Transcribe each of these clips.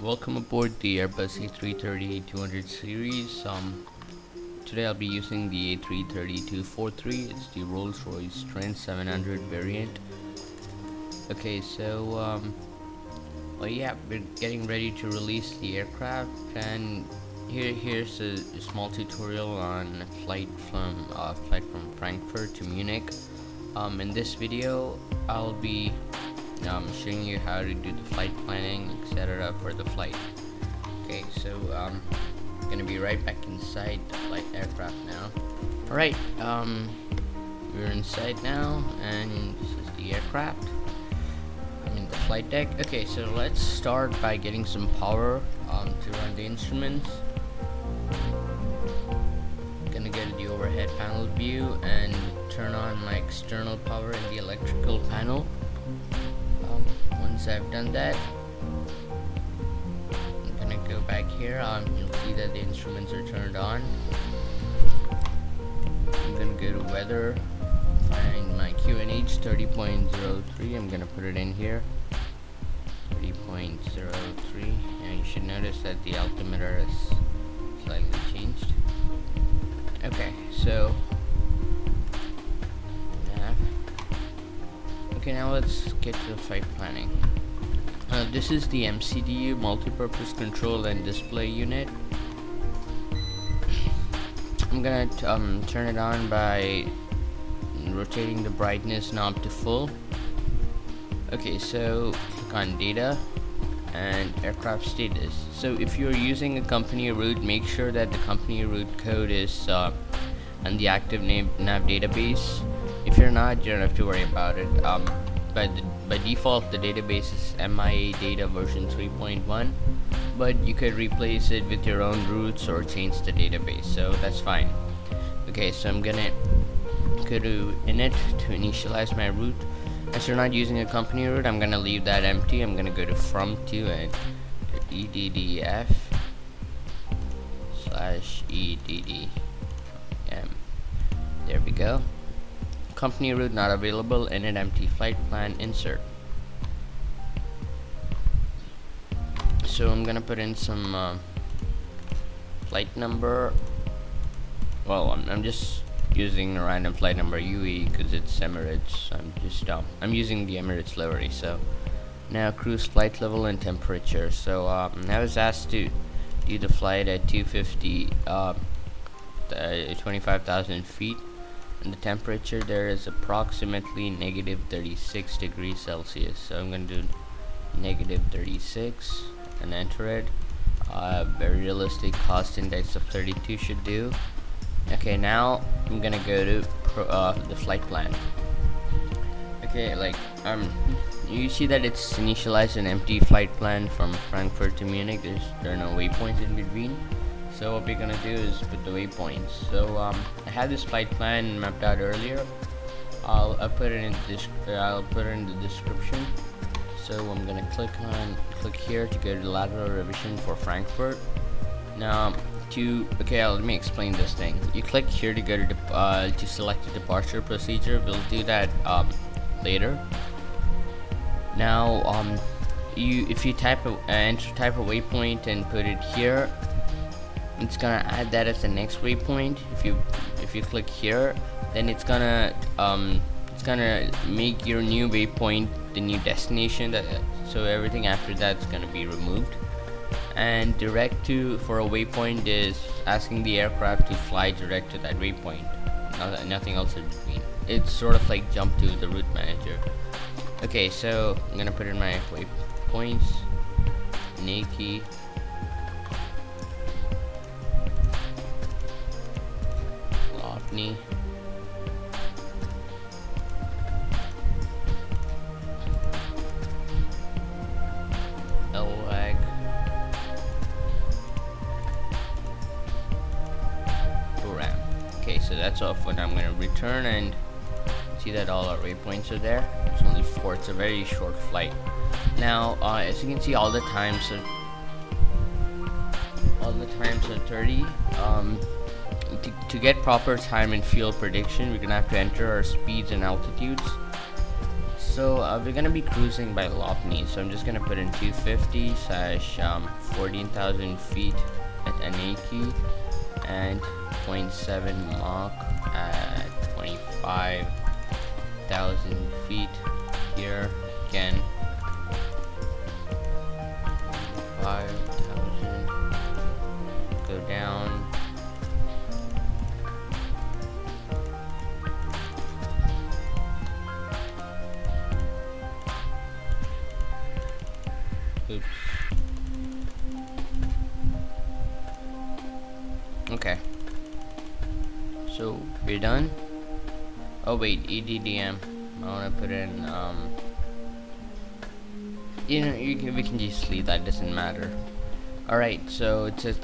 welcome aboard the Airbus A330-200 series. Um, today I'll be using the A330-243. It's the Rolls-Royce Trent 700 variant. Okay, so um, well, yeah, we're getting ready to release the aircraft, and here here's a, a small tutorial on a flight from uh, flight from Frankfurt to Munich. Um, in this video, I'll be um, showing you how to do the flight planning etc for the flight. Okay so um, I'm gonna be right back inside the flight aircraft now. Alright um, we're inside now and this is the aircraft. I'm in the flight deck. Okay so let's start by getting some power um, to run the instruments. Gonna go to the overhead panel view and turn on my external power in the electrical panel once I've done that I'm gonna go back here. Um, you'll see that the instruments are turned on. I'm gonna go to weather find my QNH 30.03 I'm gonna put it in here. 30.03 and you should notice that the altimeter is slightly changed. Okay so Okay, now let's get to the flight planning. Uh, this is the MCDU, Multi-Purpose Control and Display Unit. I'm gonna um, turn it on by rotating the brightness knob to full. Okay, so click on Data and Aircraft Status. So if you're using a company route, make sure that the company route code is uh, on the active nav database if you're not, you don't have to worry about it. Um, but by default, the database is MIA data version 3.1, but you could replace it with your own routes or change the database, so that's fine. Okay, so I'm gonna go to init to initialize my route. As you're not using a company route, I'm gonna leave that empty. I'm gonna go to from to and eddf slash eddm. There we go company route not available in an empty flight plan insert. So I'm gonna put in some uh, flight number. Well I'm, I'm, just using a random flight number UE because it's Emirates. I'm just um, I'm using the Emirates livery so. Now cruise flight level and temperature. So um, I was asked to do the flight at 250 uh, 25,000 feet the temperature there is approximately negative 36 degrees Celsius. So I'm gonna do negative 36 and enter it. Uh, very realistic cost index of 32 should do. Okay now I'm gonna go to pro, uh, the flight plan. Okay like um you see that it's initialized an empty flight plan from Frankfurt to Munich. There's there are no waypoints in between so what we're gonna do is put the waypoints. So um, I had this flight plan mapped out earlier. I'll, I'll put it in I'll put it in the description. So I'm gonna click on click here to go to the lateral revision for Frankfurt. Now to okay let me explain this thing. You click here to go to uh, to select the departure procedure. We'll do that um, later. Now um, you if you type a uh, enter type a waypoint and put it here it's gonna add that as the next waypoint. If you if you click here then it's gonna um, it's gonna make your new waypoint the new destination that so everything after that's gonna be removed. And direct to for a waypoint is asking the aircraft to fly direct to that waypoint. Nothing else in between. It's sort of like jump to the route manager. Okay so I'm gonna put in my waypoints. Nike Okay, so that's off when I'm going to return and see that all our waypoints are there. It's only four. It's a very short flight. Now, uh, as you can see, all the times are all the times are 30. Um, to, get proper time and fuel prediction, we're gonna have to enter our speeds and altitudes. So uh, we're gonna be cruising by Lopney, so I'm just gonna put in 250 slash um, 14,000 feet at ANEKI and 0.7 Mach at 25,000 feet here again 5,000 go down Okay. So we're done. Oh wait, EDDM. I want to put in um. You know, you can, we can just leave that. Doesn't matter. All right. So it says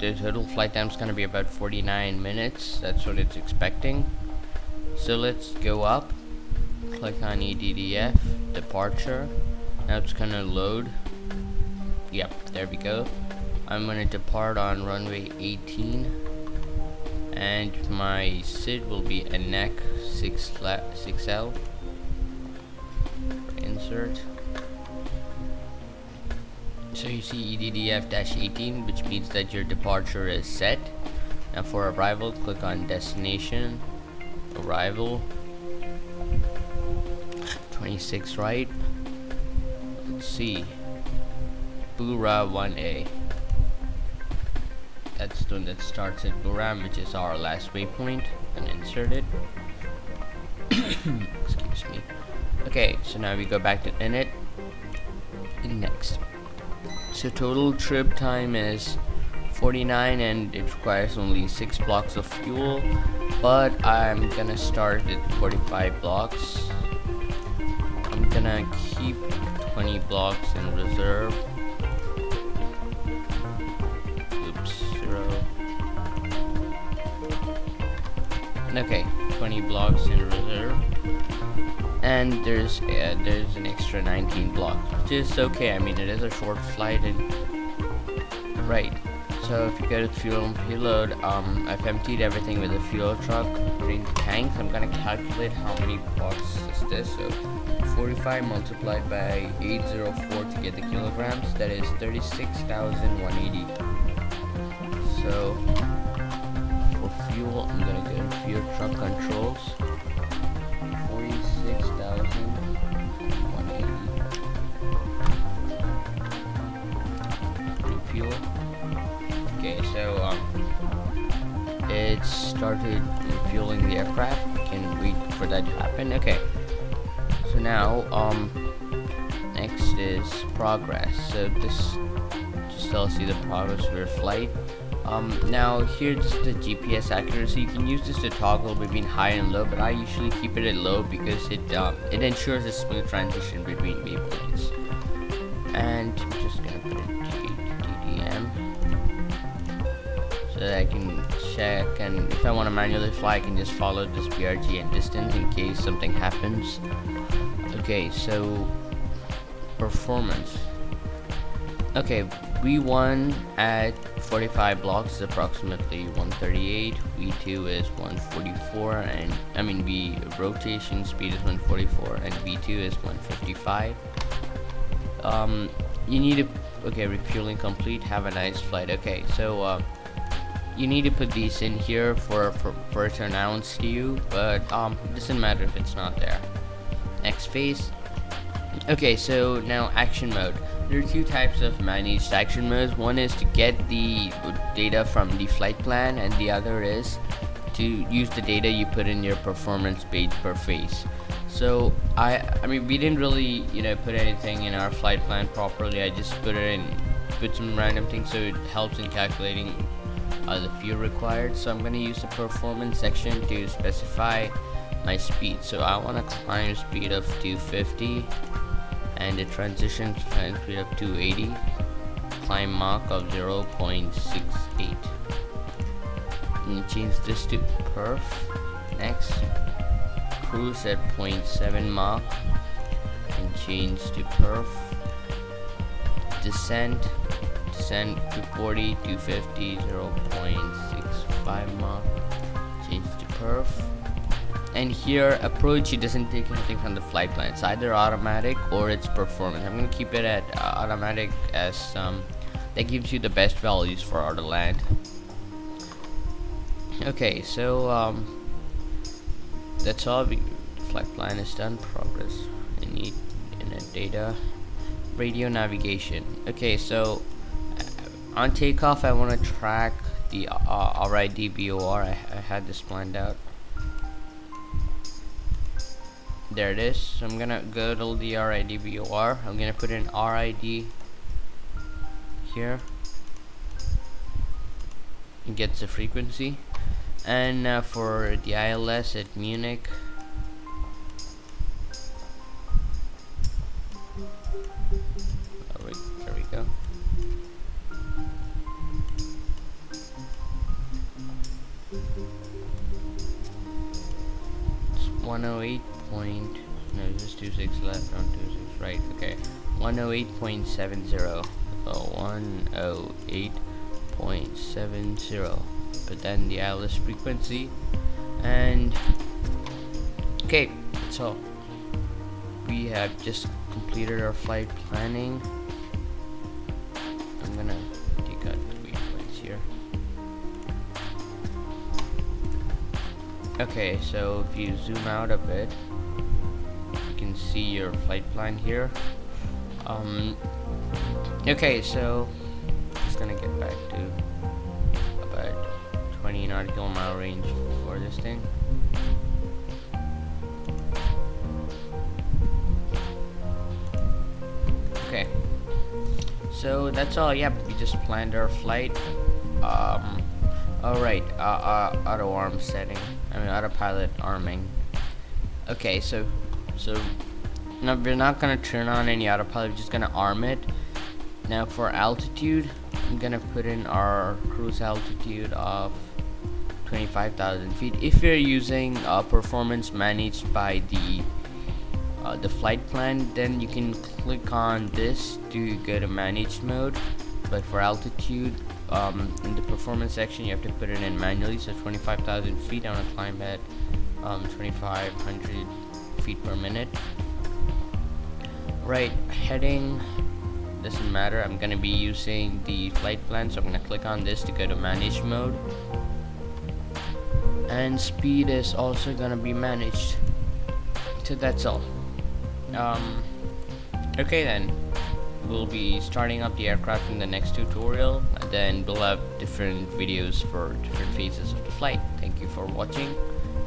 the total flight time is gonna be about 49 minutes. That's what it's expecting. So let's go up. Click on EDDF departure. Now it's gonna load. Yep, there we go. I'm gonna depart on runway 18 and my SID will be a neck 6 6L insert. So you see EDDF-18 which means that your departure is set. Now for arrival click on destination arrival. 26 right. Let's see Bura 1A that's the one that starts at Buram, which is our last waypoint, and insert it. Excuse me. Okay, so now we go back to init. Next. So total trip time is 49 and it requires only 6 blocks of fuel, but I'm gonna start at 45 blocks. I'm gonna keep 20 blocks in reserve Okay, 20 blocks in reserve. And there's uh, there's an extra 19 blocks, which is okay. I mean, it is a short flight and right. So if you go to fuel and payload, um, I've emptied everything with a fuel truck, the tanks. I'm gonna calculate how many blocks is this. So 45 multiplied by 804 to get the kilograms. That is 36,180. So I'm gonna go to fuel truck controls. 46,180. Refuel. Okay, so um, it started refueling the aircraft. Can wait for that to happen. Okay. So now, um, next is progress. So this just tells you the progress of your flight. Um, now here's the GPS accuracy. You can use this to toggle between high and low, but I usually keep it at low because it um, it ensures a smooth transition between waypoints. And I'm just gonna put it DDM so that I can check. And if I want to manually fly, I can just follow this BRG and distance in case something happens. Okay, so performance. Okay, V1 at 45 blocks approximately 138, V2 is 144, and I mean V rotation speed is 144, and V2 is 155. Um, you need to, okay, refueling complete, have a nice flight. Okay, so uh, you need to put these in here for, for, for it to announce to you, but um, doesn't matter if it's not there. Next phase. Okay, so now action mode there are two types of managed action modes. One is to get the data from the flight plan, and the other is to use the data you put in your performance page per phase. So I, I mean, we didn't really, you know, put anything in our flight plan properly. I just put it in, put some random things, so it helps in calculating uh, the fuel required. So I'm going to use the performance section to specify my speed. So I want a climb speed of 250 and the transition time speed of 280 climb Mach of 0.68 and change this to perf next cruise at 0.7 Mach and change to perf descent descent to 40 to 50 0.65 Mach change to perf and here approach it doesn't take anything from the flight plan. It's either automatic or it's performance. I'm gonna keep it at uh, automatic as um, that gives you the best values for how land. Okay so um, that's all. We, flight plan is done. Progress. I need internet data. Radio navigation. Okay so uh, on takeoff I want to track the uh, I, I had this planned out there it is. So I'm gonna go to the RID VOR I'm gonna put in RID here. It gets the frequency. And uh, for the ILS at Munich 108 point no just 26 left on 26 right okay. 108.70 oh, 108.70 but then the ILS frequency and okay so we have just completed our flight planning okay so if you zoom out a bit you can see your flight plan here. Um okay so just gonna get back to about 20 nautical mile range for this thing. Okay so that's all yeah we just planned our flight. Um alright uh, uh, auto arm setting I mean autopilot arming. Okay so so now we're not gonna turn on any autopilot we're just gonna arm it. Now for altitude I'm gonna put in our cruise altitude of 25,000 feet. If you're using uh, performance managed by the uh, the flight plan then you can click on this to go to managed mode. But for altitude um, in the performance section you have to put it in manually so 25,000 feet want to climb at um, 2500 feet per minute. Right heading doesn't matter I'm gonna be using the flight plan so I'm gonna click on this to go to manage mode. And speed is also gonna be managed so that's all. Um, okay then we'll be starting up the aircraft in the next tutorial and then we'll have different videos for different phases of the flight. Thank you for watching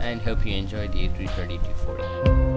and hope you enjoyed the A330 240